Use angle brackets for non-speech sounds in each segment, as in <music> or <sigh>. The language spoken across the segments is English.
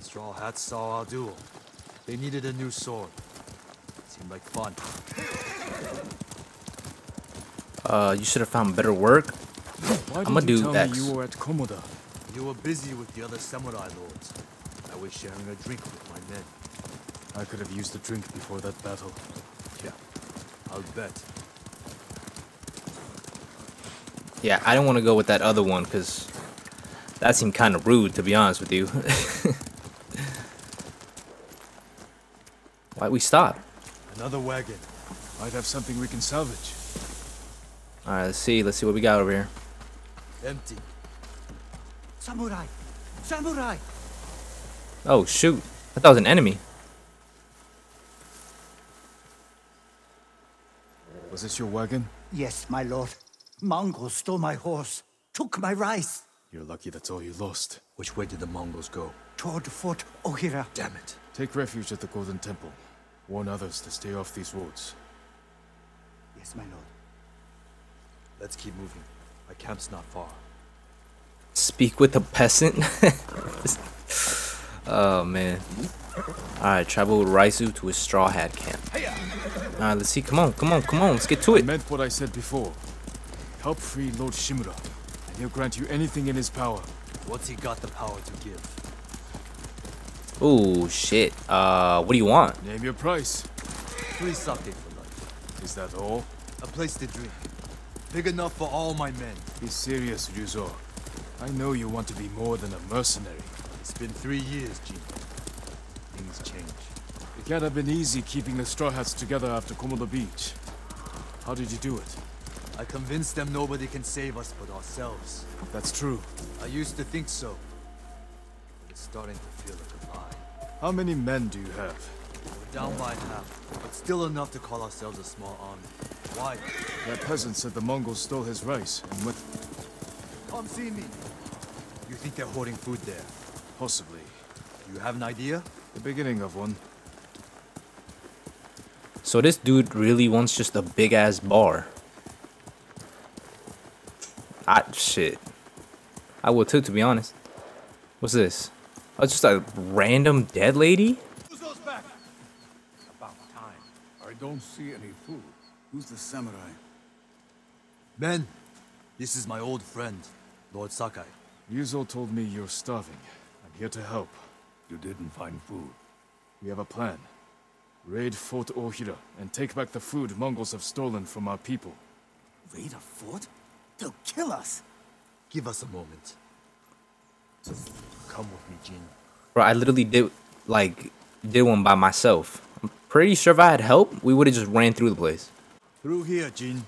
Straw Hats saw our duel. They needed a new sword. Seemed like fun. Uh, you should have found better work. Why I'ma did you do tell X. me you were at Komoda? You were busy with the other samurai lords. I was sharing a drink with my men. I could have used a drink before that battle. Yeah, I'll bet. Yeah, I don't want to go with that other one because that seemed kind of rude, to be honest with you. <laughs> Why'd we stop? Another wagon. Might have something we can salvage. All right, let's see. Let's see what we got over here. Empty. Samurai! Samurai! Oh shoot! I thought it was an enemy. Was this your wagon? Yes, my lord. Mongols stole my horse, took my rice. You're lucky that's all you lost. Which way did the Mongols go? Toward Fort Ohira. Damn it. Take refuge at the Golden Temple. Warn others to stay off these roads. Yes, my lord. Let's keep moving. My camp's not far. Speak with a peasant. <laughs> oh man. All right, travel with Raizu to his straw hat camp. All right, let's see. Come on, come on, come on. Let's get to it. I it. meant what I said before. Help free Lord Shimura, and he'll grant you anything in his power. What's he got the power to give? Oh shit. Uh, what do you want? Name your price. Free sake for life. Is that all? A place to drink. Big enough for all my men. Be serious, Ryuzo. I know you want to be more than a mercenary. It's been three years, Jin. Things change. It can't have been easy keeping the Straw Hats together after Komoda Beach. How did you do it? I convinced them nobody can save us but ourselves. That's true. I used to think so. But it's starting to feel like a lie. How many men do you have? We're down by half, but still enough to call ourselves a small army. Why? That peasant said the Mongols stole his rice and went... Come see me. You think they're hoarding food there? Possibly. You have an idea? The beginning of one. So this dude really wants just a big ass bar. Ah shit. I would too, to be honest. What's this? Oh, it's just a random dead lady? Who's those back? About time. I don't see any food. Who's the samurai? Men, this is my old friend, Lord Sakai. Ryuzo told me you're starving. I'm here to help. You didn't find food. We have a plan. Raid Fort Ohira and take back the food Mongols have stolen from our people. Raid a fort? They'll kill us. Give us a moment. Come with me, Jin. Bro, I literally did, like, did one by myself. I'm pretty sure if I had help, we would have just ran through the place. Through here, Jin.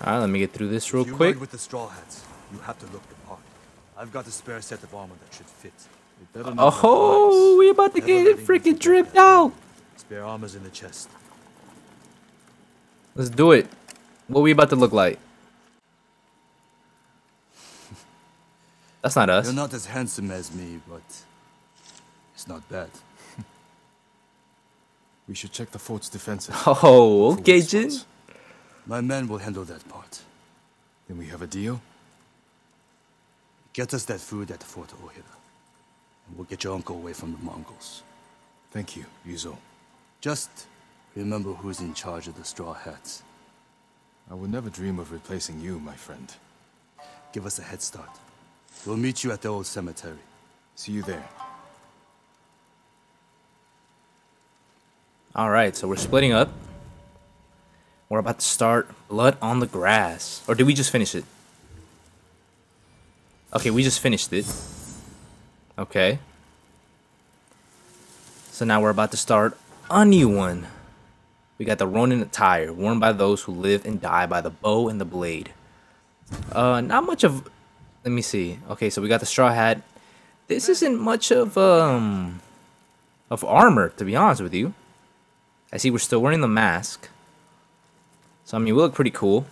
Alright, let me get through this real if you quick. ride with the straw hats, you have to look the part. I've got a spare set of armor that should fit. You better not have Oh, we about to get it freaking dripped out. Spare armor's in the chest. Let's do it. What we about to look like? <laughs> That's not us. You're not as handsome as me, but it's not bad. <laughs> We should check the fort's defenses. <laughs> Oh, okay, Jin. My men will handle that part. Then we have a deal? Get us that food at Fort Ohira. And we'll get your uncle away from the Mongols. Thank you, Ryuzo. Just remember who's in charge of the straw hats. I would never dream of replacing you, my friend. Give us a head start. We'll meet you at the old cemetery. See you there. All right, so we're splitting up. We're about to start Blood on the Grass. Or did we just finish it? Okay, we just finished it. Okay. So now we're about to start a new one. We got the Ronin attire, worn by those who live and die by the bow and the blade. Uh, not much of... Let me see. Okay, so we got the straw hat. This isn't much of, um... Of armor, to be honest with you. I see we're still wearing the mask. So, I mean, we look pretty cool.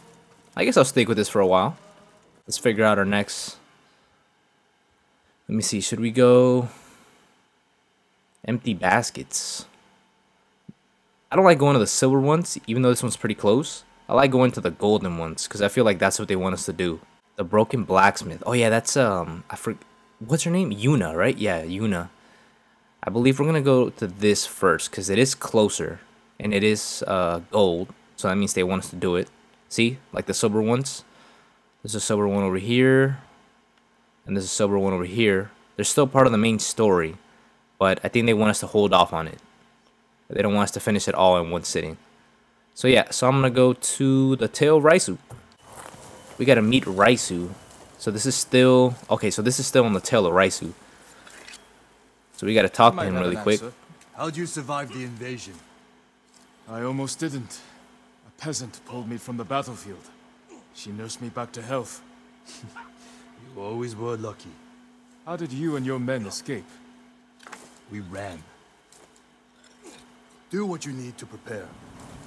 I guess I'll stick with this for a while. Let's figure out our next... Let me see, should we go... Empty baskets? I don't like going to the silver ones, even though this one's pretty close. I like going to the golden ones because I feel like that's what they want us to do. The broken blacksmith. Oh yeah, that's um, I forget what's her name? Yuna, right? Yeah, Yuna. I believe we're gonna go to this first because it is closer and it is uh gold, so that means they want us to do it. See, like the silver ones. There's a silver one over here, and there's a sober one over here. They're still part of the main story, but I think they want us to hold off on it. They don't want us to finish it all in one sitting. So yeah, so I'm gonna go to the tale Raisu. We gotta meet Raisu. So this is still okay. So this is still on the tale of Raisu. So we gotta talk to him really quick. How'd you survive the invasion? I almost didn't. A peasant pulled me from the battlefield. She nursed me back to health. <laughs> You always were lucky. How did you and your men escape? We ran. Do what you need to prepare.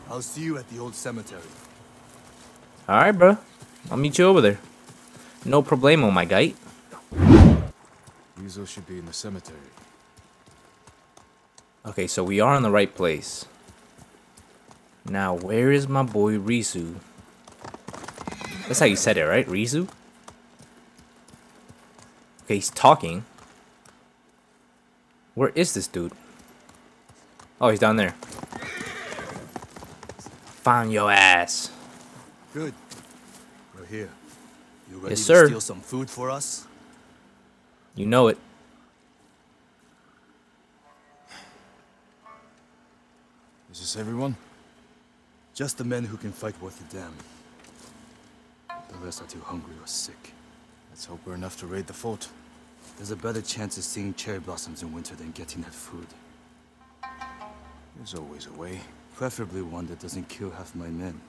I'll see you at the old cemetery. All right, bro. I'll meet you over there. No problemo, my guy. Yuzo should be in the cemetery. Okay, so we are in the right place. Now, where is my boy Rizu? That's how you said it, right? Rizu? Okay, he's talking. Where is this dude? Oh, he's down there. Found your ass. Good. We're here. You ready Yes, to sir. steal some food for us? You know it. Is this everyone? Just the men who can fight worth a damn. The rest are too hungry or sick. Let's hope we're enough to raid the fort. There's a better chance of seeing cherry blossoms in winter than getting that food. There's always a way. Preferably one that doesn't kill half my men.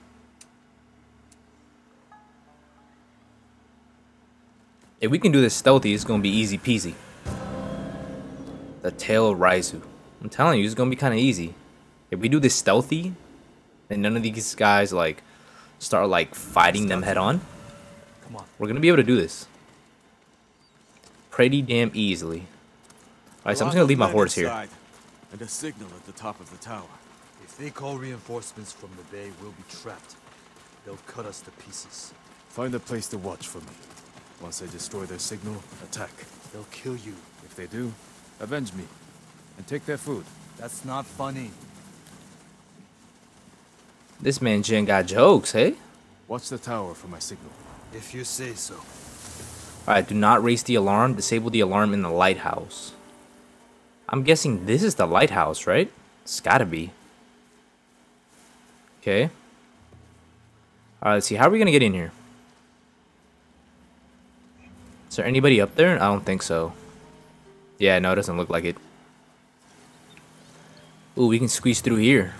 If we can do this stealthy, it's gonna be easy peasy. The tale of Raizu. I'm telling you, it's gonna be kind of easy. If we do this stealthy, and none of these guys like start like fighting them head on, Come on. we're gonna be able to do this pretty damn easily. All right, so I'm just gonna leave my horse here. And a signal at the top of the tower. If they call reinforcements from the bay, we'll be trapped. They'll cut us to pieces. Find a place to watch for me. Once they destroy their signal, attack. They'll kill you. If they do, avenge me. And take their food. That's not funny. This man Jin got jokes, hey? Watch the tower for my signal. If you say so. All right, do not raise the alarm. Disable the alarm in the lighthouse. I'm guessing this is the lighthouse, right? It's gotta be. Okay. All right, let's see. How are we gonna get in here? Is there anybody up there? I don't think so. Yeah, no, it doesn't look like it. Ooh, we can squeeze through here.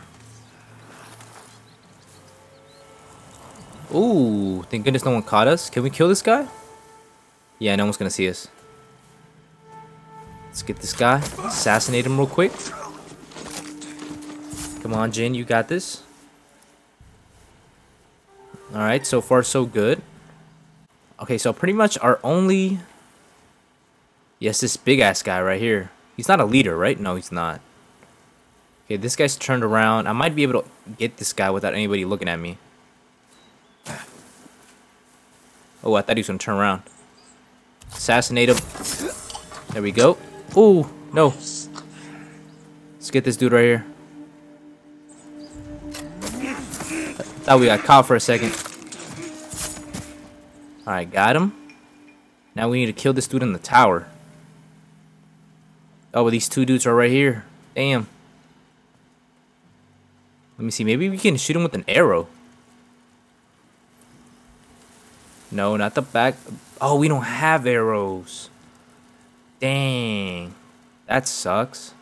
Ooh, thank goodness no one caught us. Can we kill this guy? Yeah, no one's gonna see us. Let's get this guy. Assassinate him real quick. Come on, Jin, you got this. Alright, so far so good. Okay, so pretty much our only... Yes, this big-ass guy right here. He's not a leader, right? No, he's not. Okay, this guy's turned around. I might be able to get this guy without anybody looking at me. Oh, I thought he was gonna turn around. Assassinate him. There we go. Ooh, no. Let's get this dude right here. Thought we got caught for a second. Alright, got him. Now we need to kill this dude in the tower. Oh, but these two dudes are right here. Damn. Let me see. Maybe we can shoot him with an arrow. No, not the back. Oh, we don't have arrows. Dang. That sucks.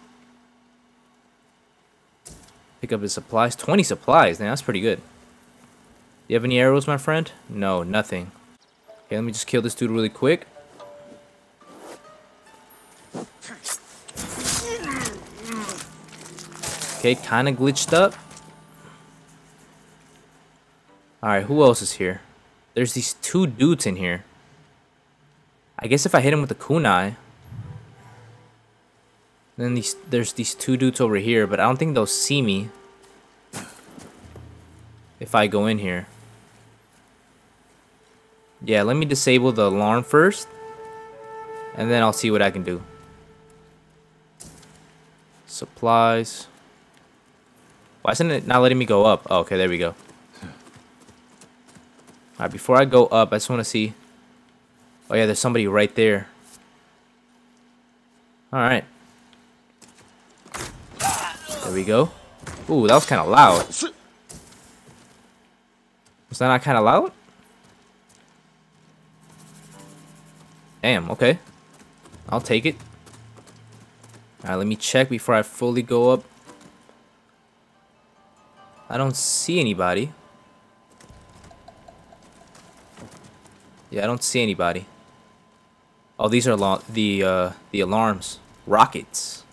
Pick up his supplies. 20 supplies. Damn, that's pretty good. You have any arrows, my friend? No, nothing. Okay, let me just kill this dude really quick. Okay, kind of glitched up. Alright, who else is here? There's these two dudes in here. I guess if I hit him with the kunai. Then these there's these two dudes over here, but I don't think they'll see me. if I go in here. Yeah, let me disable the alarm first. And then I'll see what I can do. Supplies. Why isn't it not letting me go up? Oh, okay, there we go. Alright, before I go up, I just want to see. Oh yeah, there's somebody right there. Alright. There we go. Ooh, that was kind of loud. Was that not kind of loud? Damn, okay. I'll take it. Alright, let me check before I fully go up. I don't see anybody. Yeah, I don't see anybody. Oh, these are the uh, the alarms. Rockets.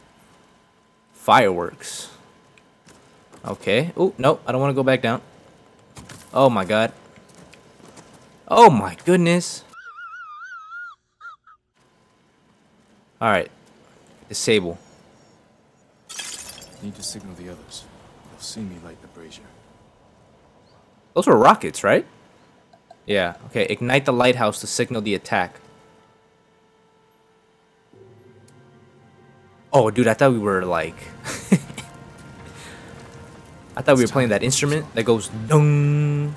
Fireworks. Okay. Oh, no, I don't want to go back down. Oh my god. Oh my goodness. Alright. Disable. Need to signal the others. They'll see me light the brazier. Those were rockets, right? Yeah. Okay, ignite the lighthouse to signal the attack. Oh, dude, I thought we were like... <laughs> I thought we were playing that instrument that goes dung.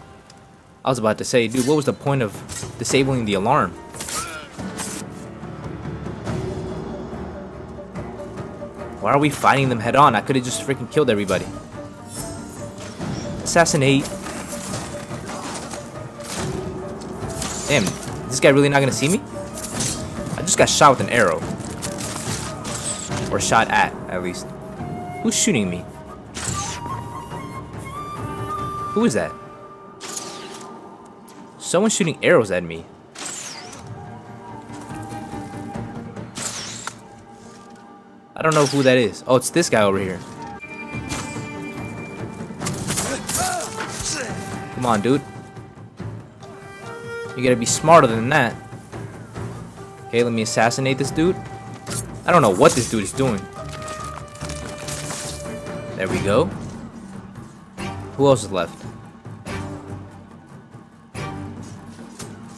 I was about to say, dude, what was the point of disabling the alarm? Why are we fighting them head on? I could have just freaking killed everybody. Assassinate. Damn, this guy really not gonna see me? I just got shot with an arrow. Or shot at, at least. Who's shooting me? Who is that? Someone's shooting arrows at me. I don't know who that is. Oh, it's this guy over here. Come on, dude. You gotta be smarter than that. Okay, let me assassinate this dude. I don't know what this dude is doing. There we go. Who else is left?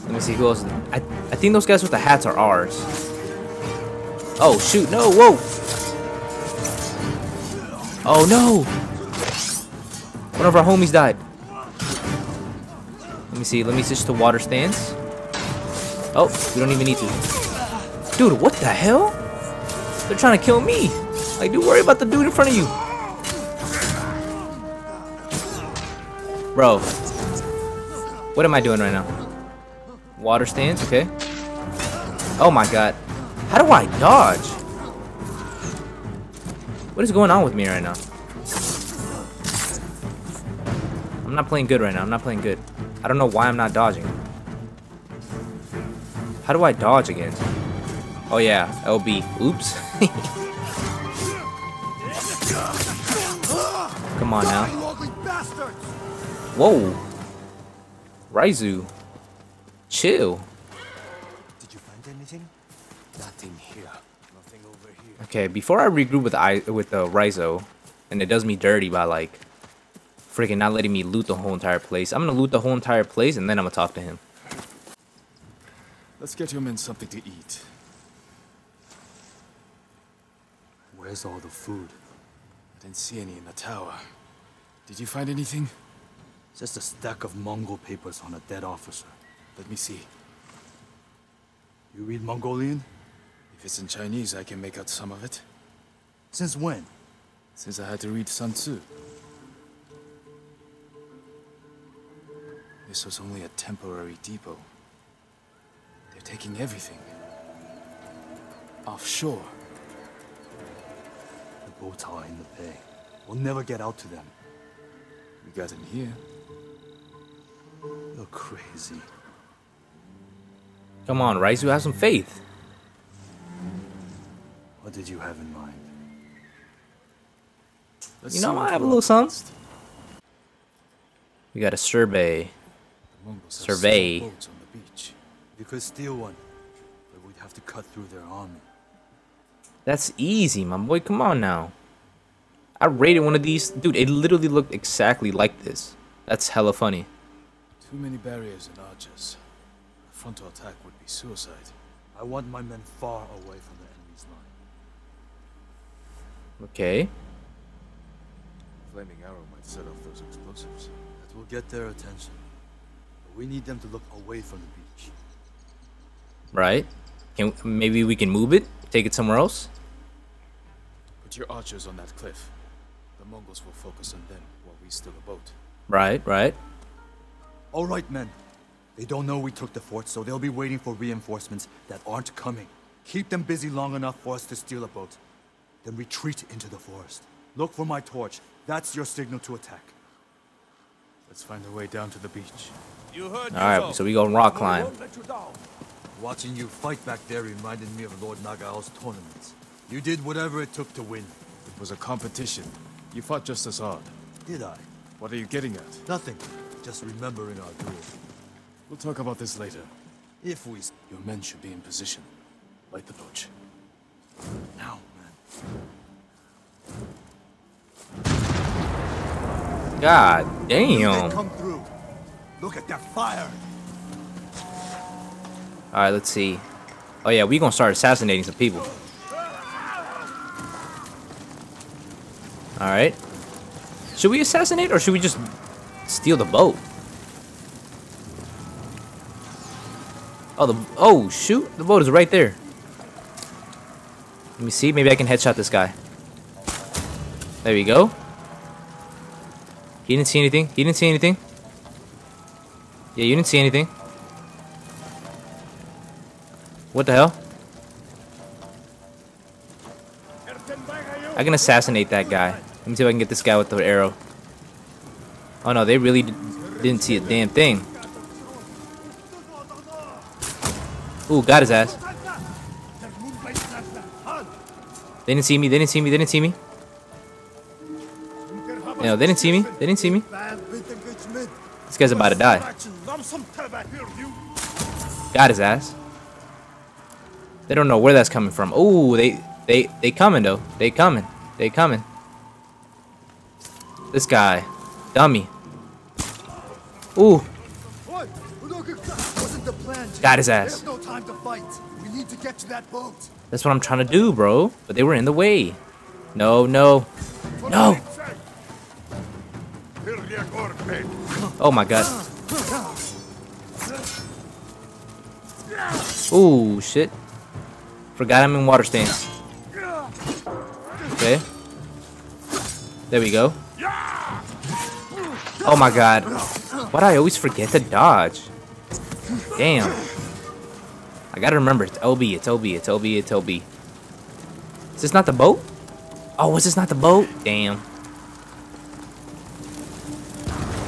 Let me see who else. I, I think those guys with the hats are ours. Oh, shoot. No, whoa. Oh, no. One of our homies died. Let me see. Let me switch to water stance. Oh, we don't even need to. Dude, what the hell? They're trying to kill me. Like, do worry about the dude in front of you. Bro. What am I doing right now? Water stance, okay. Oh my god. How do I dodge? What is going on with me right now? I'm not playing good right now. I'm not playing good. I don't know why I'm not dodging. How do I dodge again? Oh yeah, LB. Oops. <laughs> <laughs> Come on now. Whoa. Raizu. Chill. Did you find anything? Nothing here. Nothing over here. Okay, before I regroup with I with the uh, Raizo, and it does me dirty by like freaking not letting me loot the whole entire place. I'm gonna loot the whole entire place and then I'm gonna talk to him. Let's get your men something to eat. Where's all the food? I didn't see any in the tower. Did you find anything? Just a stack of Mongol papers on a dead officer. Let me see. You read Mongolian? If it's in Chinese, I can make out some of it. Since when? Since I had to read Sun Tzu. This was only a temporary depot. They're taking everything. Offshore. Boats are in the bay. We'll never get out to them. We got in here. You're crazy. Come on, Raizu, have some faith. What did you have in mind? Let's You know, what I have a little something. We got a survey. The Mongols have Survey. on the beach. You could steal one, but we'd have to cut through their army. That's easy, my boy. Come on now. I raided one of these. Dude, it literally looked exactly like this. That's hella funny. Too many barriers and archers. A frontal attack would be suicide. I want my men far away from the enemy's line. Okay. Flaming arrow might set off those explosives. That will get their attention. But we need them to look away from the beach. Right. Can maybe we can move it? Take it somewhere else? Put your archers on that cliff. The Mongols will focus on them while we steal a boat. Right, right. All right, men. They don't know we took the fort, so they'll be waiting for reinforcements that aren't coming. Keep them busy long enough for us to steal a boat. Then retreat into the forest. Look for my torch. That's your signal to attack. Let's find a way down to the beach. You heard Alright, so we go rock climb. Won't let you down. Watching you fight back there reminded me of Lord Nagao's tournaments. You did whatever it took to win. It was a competition. You fought just as hard. Did I? What are you getting at? Nothing. Just remembering our duel. We'll talk about this later. If we... Your men should be in position. Light the torch. Now, man. God They damn. come through. Look at that fire. Alright, let's see. Oh yeah, we gonna start assassinating some people. Alright. Should we assassinate or should we just steal the boat? Oh, the oh shoot, the boat is right there. Let me see, maybe I can headshot this guy. There we go. He didn't see anything. He didn't see anything. Yeah, you didn't see anything. What the hell? I can assassinate that guy. Let me see if I can get this guy with the arrow. Oh no, they really didn't see a damn thing. Ooh, got his ass. They didn't see me, they didn't see me, they didn't see me. No, they didn't see me, they didn't see me. This guy's about to die. Got his ass. They don't know where that's coming from. Ooh, they they they coming though. They coming. They coming. This guy, dummy. Ooh, got his ass. That's what I'm trying to do, bro. But they were in the way. No, no, no. Oh my god. Ooh, shit. Forgot I'm in water stance. Okay. There we go. Oh my god. Why do I always forget to dodge? Damn. I gotta remember, it's LB, it's LB, it's LB, it's LB. Is this not the boat? Oh, was this not the boat? Damn.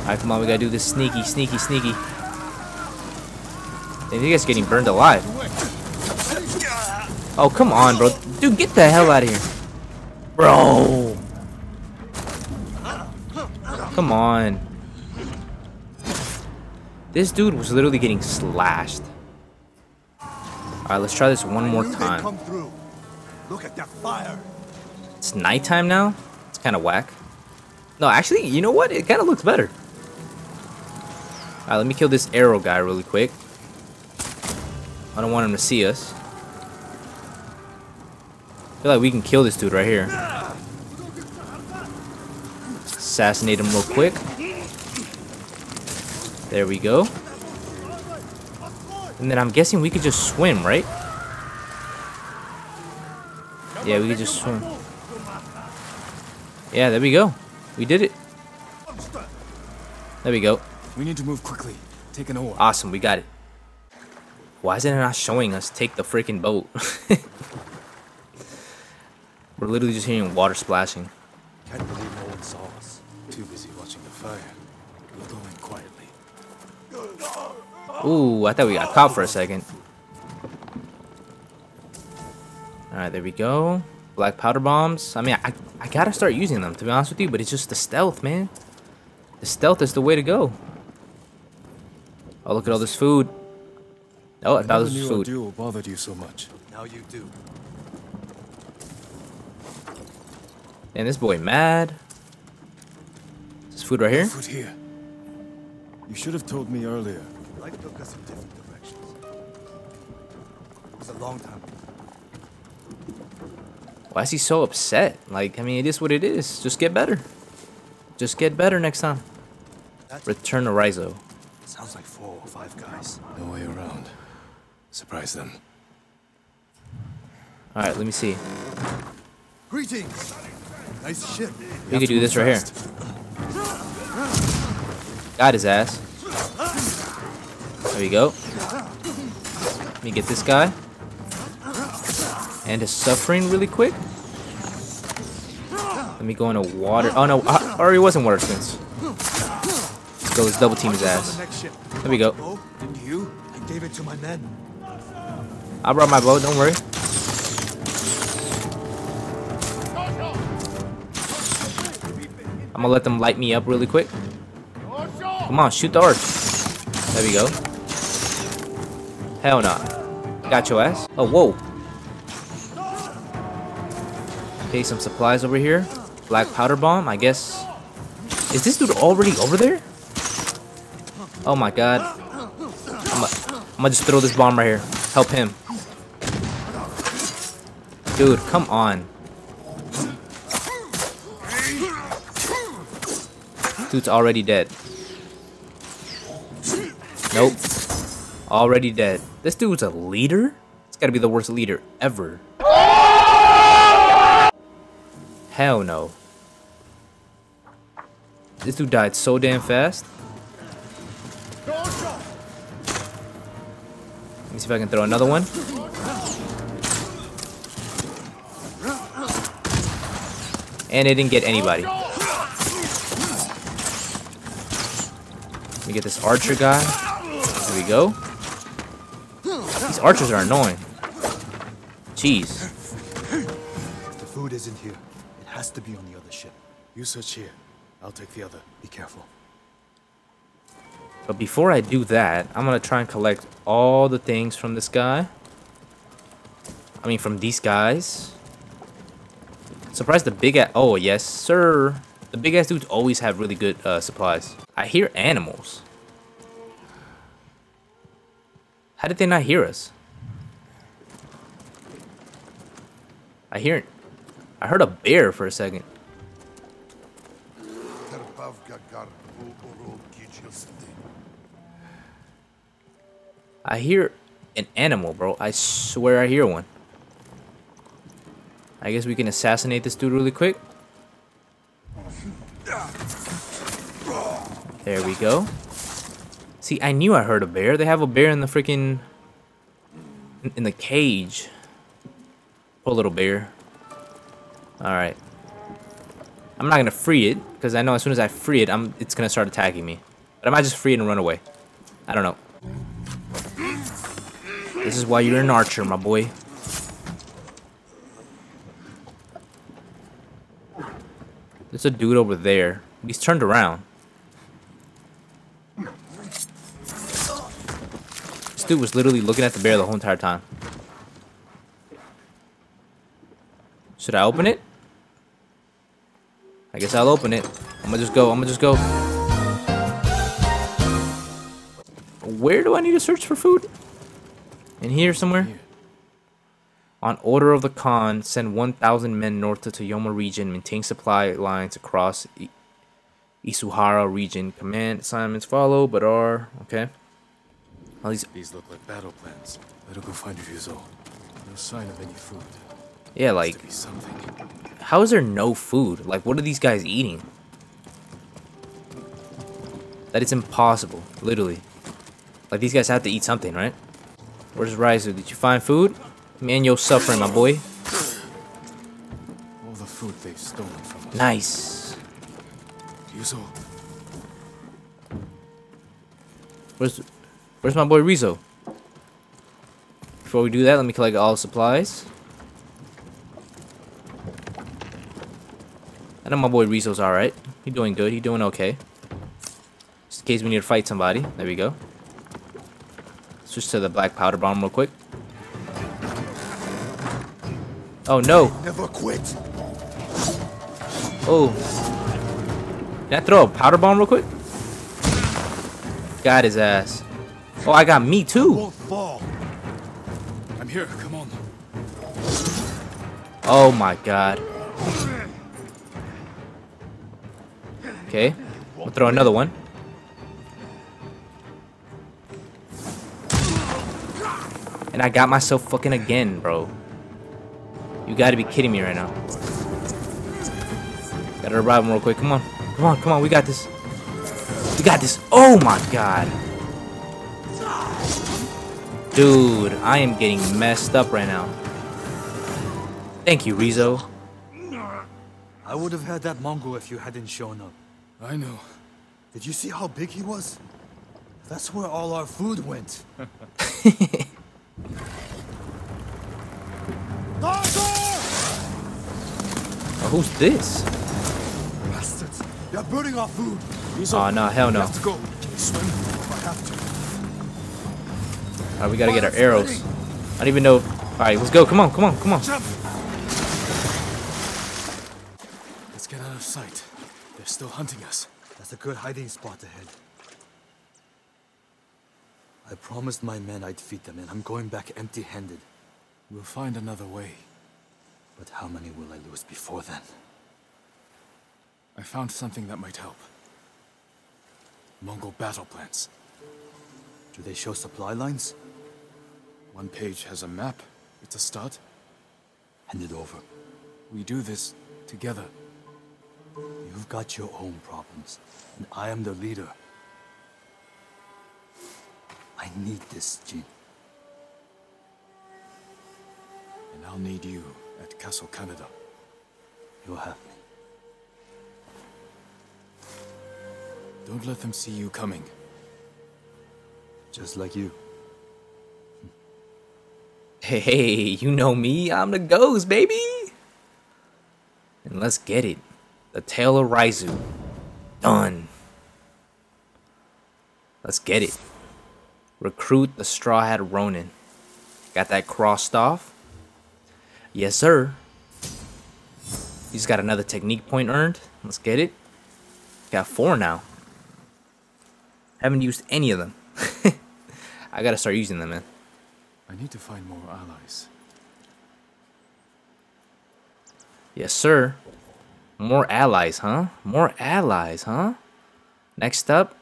Alright, come on, we gotta do this sneaky, sneaky, sneaky. Damn, you guys getting burned alive. Oh, come on, bro. Dude, get the hell out of here. Bro. Come on. This dude was literally getting slashed. Alright, let's try this one more time. Look at that fire. It's nighttime now. It's kind of whack. No, actually, you know what? It kind of looks better. Alright, let me kill this arrow guy really quick. I don't want him to see us. feel like we can kill this dude right here. Assassinate him real quick. There we go. And then I'm guessing we could just swim, right? Yeah, we could just swim. Yeah, there we go. We did it. There we go. We need to move quickly. Take an oar. Awesome, we got it. Why isn't it not showing us take the freaking boat? <laughs> We're literally just hearing water splashing. Can't believe no one saw us. Too busy watching the fire. We'll go in quietly. Ooh, I thought we got caught for a second. Alright, there we go. Black powder bombs. I mean, I, I gotta start using them, to be honest with you, but it's just the stealth, man. The stealth is the way to go. Oh, look at all this food. Oh, I I thought never this was knew food. duel bothered you so much. Now you do. And this boy mad. Is This food right here? Food here. You should have told me earlier. Life took us in different directions. It was a long time. Why is he so upset? Like, I mean, it is what it is. Just get better. Just get better next time. That's Return to Rizo. sounds like four or five guys. No way around. Surprise them. All right, let me see. Greetings! Nice ship. We could do this right here. Got his ass. There we go. Let me get this guy. And his suffering really quick. Let me go into water. Oh no, I already was in water spins. Let's go, let's double team his ass. There we go. Oh, and you? I gave it to my men. I brought my boat, don't worry. I'm gonna let them light me up really quick. Come on, shoot the arch. There we go. Hell no. Got your ass. Oh, whoa. Okay, some supplies over here. Black powder bomb, I guess. Is this dude already over there? Oh my god. I'm gonna I'm gonna just throw this bomb right here. Help him. Dude, come on. Dude's already dead. Nope. Already dead. This dude's a leader? It's gotta be the worst leader ever. Hell no. This dude died so damn fast. Let me see if I can throw another one. And it didn't get anybody. Let me get this archer guy. There we go. These archers are annoying. Jeez. If The food isn't here. It has to be on the other ship. You search here. I'll take the other. Be careful. But before I do that, I'm gonna try and collect all the things from this guy. I mean, from these guys. Surprised the big ass. Oh, yes, sir. The big ass dudes always have really good uh, supplies. I hear animals. How did they not hear us? I hear. I heard a bear for a second. I hear an animal, bro. I swear I hear one. I guess we can assassinate this dude really quick. There we go. See, I knew I heard a bear. They have a bear in the freaking in- the cage. Poor little bear. All right. I'm not gonna free it because I know as soon as I free it, I'm it's gonna start attacking me. But I might just free it and run away. I don't know. This is why you're an archer, my boy. There's a dude over there. He's turned around. Dude was literally looking at the bear the whole entire time. Should I open it? I guess I'll open it. I'm gonna just go. I'm gonna just go. Where do I need to search for food? In here somewhere? On order of the Khan, send 1,000 men north to Toyoma region, maintain supply lines across I- Izuhara region. Command assignments follow, but are okay. All these, These look like battle plans. Better go find Ryuzo. No sign of any food. yeah, like, how is there no food? Like, what are these guys eating? That is impossible, literally. Like, these guys have to eat something, right? Where's Rizu? Did you find food? Man, you're suffering, my boy. All the food they've stolen from us. Nice. Ryuzo. Where's Where's my boy Rizo? Before we do that, let me collect all supplies. I know my boy Rizo's alright. He doing good. He doing okay. Just in case we need to fight somebody. There we go. Switch to the black powder bomb real quick. Oh no! Never quit. Oh. Can I throw a powder bomb real quick? Got his ass. Oh, I got me too. I'm here, come on. Oh my god. Okay. We'll throw another one. And I got myself fucking again, bro. You gotta be kidding me right now. Gotta revive him real quick. Come on. Come on, come on. We got this. We got this. Oh my god. Dude, I am getting messed up right now. Thank you, Rizzo. I would have had that Mongol if you hadn't shown up. I know. Did you see how big he was? That's where all our food went. <laughs> Oh, who's this? Bastards! They're burning our food! Ah, oh, no, hell no. Let's go. Can you swim? Alright, we gotta get our arrows. I don't even know. Alright, let's go. Come on, come on, come on. Let's get out of sight. They're still hunting us. That's a good hiding spot ahead. I promised my men I'd feed them, and I'm going back empty-handed. We'll find another way. But how many will I lose before then? I found something that might help. Mongol battle plans. Do they show supply lines? One page has a map. It's a start. Hand it over. We do this together. You've got your own problems, and I am the leader. I need this, Jin. And I'll need you at Castle Kaneda. You'll have me. Don't let them see you coming. Just like you. Hey, you know me. I'm the ghost, baby. And let's get it. The Tale of Raizu. Done. Let's get it. Recruit the Straw Hat Ronin. Got that crossed off? Yes, sir. He's got another technique point earned. Let's get it. Got four now. Haven't used any of them. <laughs> I gotta start using them, man. I need to find more allies. Yes, sir. More allies, huh? More allies, huh? Next up,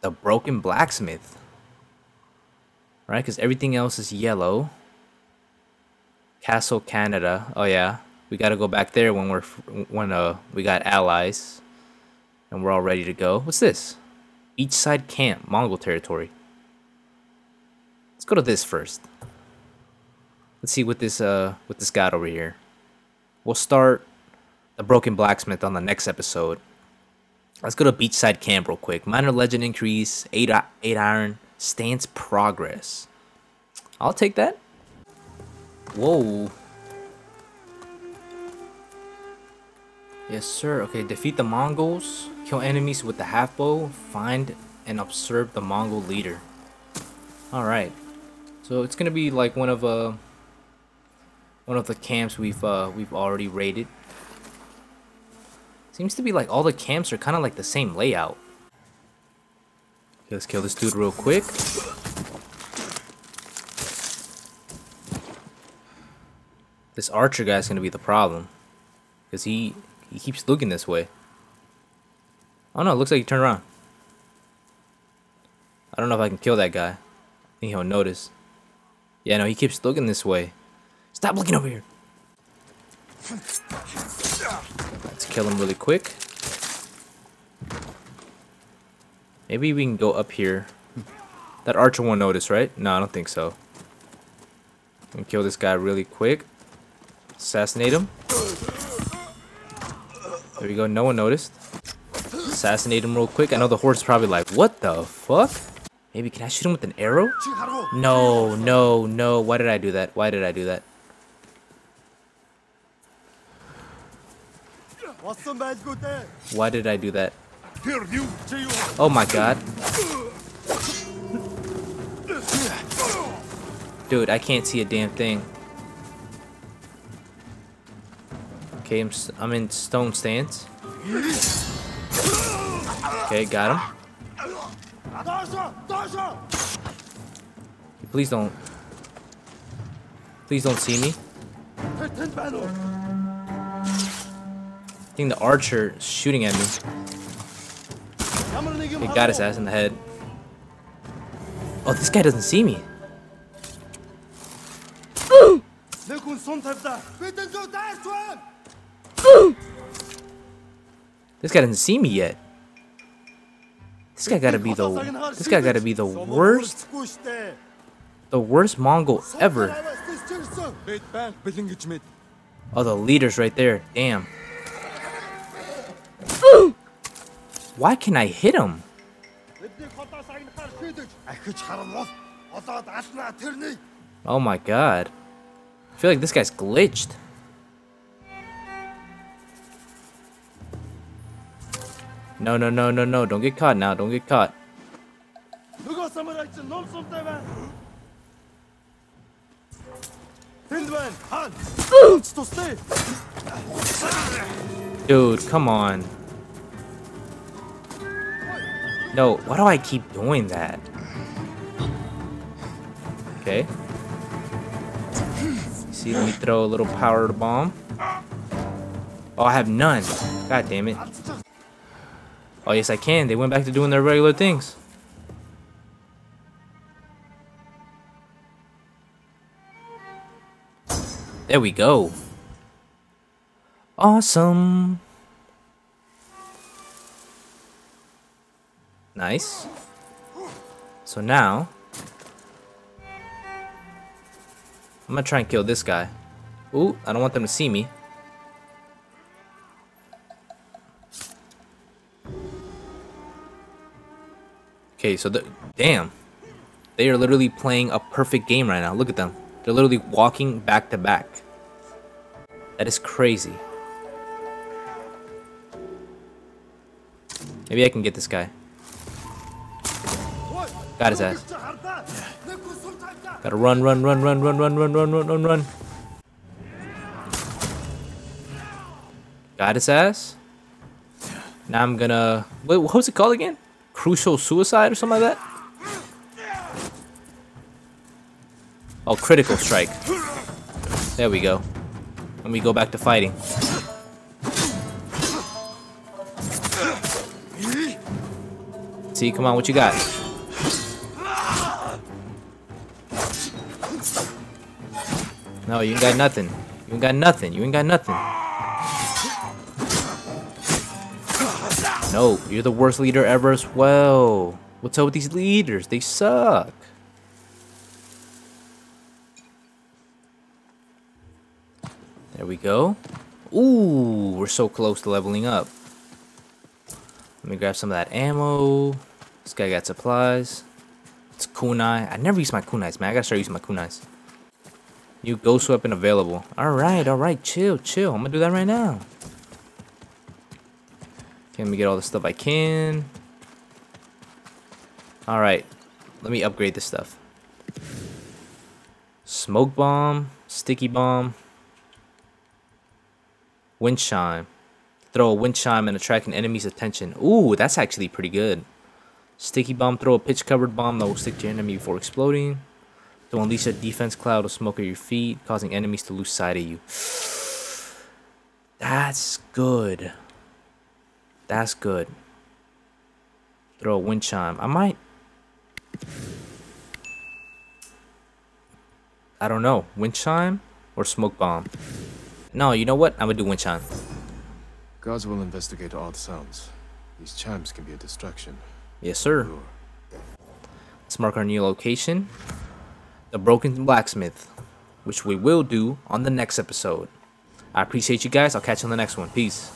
the broken blacksmith. Right, because everything else is yellow. Castle Kaneda. Oh yeah, we gotta go back there when we're when uh we got allies, and we're all ready to go. What's this? Each side camp, Mongol territory. Let's go to this first. Let's see what this uh what this got over here. We'll start the broken blacksmith on the next episode. Let's go to beachside camp real quick. Minor legend increase, eight eight iron, stance progress. I'll take that. Whoa. Yes, sir. Okay, defeat the Mongols, kill enemies with the half bow, find and observe the Mongol leader. All right. So it's gonna be like one of uh one of the camps we've uh we've already raided. Seems to be like all the camps are kind of like the same layout. Let's kill this dude real quick. This archer guy's gonna be the problem. Because he, he keeps looking this way. Oh no, it looks like he turned around. I don't know if I can kill that guy. I think he'll notice. Yeah, no, he keeps looking this way. Stop looking over here. Let's kill him really quick. Maybe we can go up here. That archer won't notice, right? No, I don't think so. And kill this guy really quick. Assassinate him. There we go. No one noticed. Assassinate him real quick. I know the horse is probably like, what the fuck? Maybe can I shoot him with an arrow? No, no, no. Why did I do that? Why did I do that? Why did I do that? Oh my god. Dude, I can't see a damn thing. Okay, I'm, I'm in stone stance. Okay, got him. Please don't. Please don't see me. I think the archer is shooting at me. He got his ass in the head. Oh, this guy doesn't see me. <gasps> This guy doesn't see me yet. This guy gotta be the this guy gotta be the worst the worst Mongol ever. Oh the leader's right there. Damn. Why can I hit him? Oh my god. I feel like this guy's glitched. No, no, no, no, no. Don't get caught now. Don't get caught. Dude, come on. No, why do I keep doing that? Okay. See, let me throw a little power bomb. Oh, I have none. God damn it. Oh, yes, I can. They went back to doing their regular things. There we go. Awesome. Nice. So now, I'm gonna try and kill this guy. Ooh, I don't want them to see me. Okay, so the damn. They are literally playing a perfect game right now. Look at them. They're literally walking back to back. That is crazy. Maybe I can get this guy. Got his ass. Gotta run, run, run, run, run, run, run, run, run, run, run. Got his ass. Now I'm gonna. Wait, what's it called again? Crucial suicide or something like that? Oh, critical strike. There we go. And we go back to fighting. See, come on, what you got? No, you ain't got nothing. You ain't got nothing. You ain't got nothing. No, you're the worst leader ever as well. What's up with these leaders? They suck. There we go. Ooh, we're so close to leveling up. Let me grab some of that ammo. This guy got supplies. It's kunai. I never use my kunais, man. I gotta start using my kunais. New ghost weapon available. Alright, alright. Chill, chill. I'm gonna do that right now. Okay, let me get all the stuff I can. Alright. Let me upgrade this stuff. Smoke bomb. Sticky bomb. Wind chime. Throw a wind chime and attract an enemy's attention. Ooh, that's actually pretty good. Sticky bomb. Throw a pitch covered bomb that will stick to your enemy before exploding. To unleash a defense cloud of smoke at your feet, causing enemies to lose sight of you. <sighs> That's good. That's good. Throw a wind chime. I might. I don't know. Wind chime or smoke bomb? No, you know what? I'm gonna do wind chime. Guards will investigate odd sounds. These chimes can be a distraction. Yes, sir. Let's mark our new location. The Broken Blacksmith. Which we will do on the next episode. I appreciate you guys. I'll catch you on the next one. Peace.